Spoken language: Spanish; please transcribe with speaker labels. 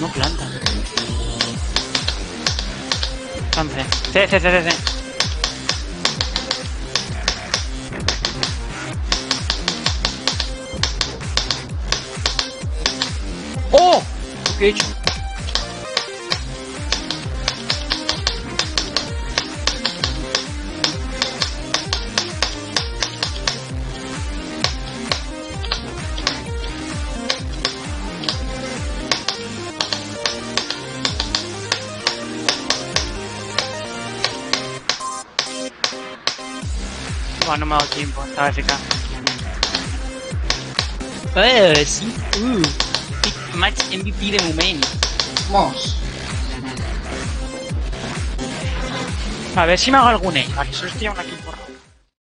Speaker 1: No planta. Hombre. Sí, sí, sí, sí, sí. ¡Oh! ¿Qué he hecho? Buah, no me ha dado tiempo, estaba FK. Eh, sí. Uh. Big Match MVP de momento.
Speaker 2: Vamos.
Speaker 1: A ver si me hago algún E. Vale, solo estoy aún aquí.